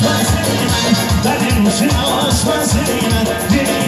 Fazenda, da denúncia nós fazenda,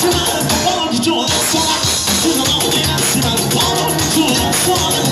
Come on, you don't stop. You don't know what you're doing.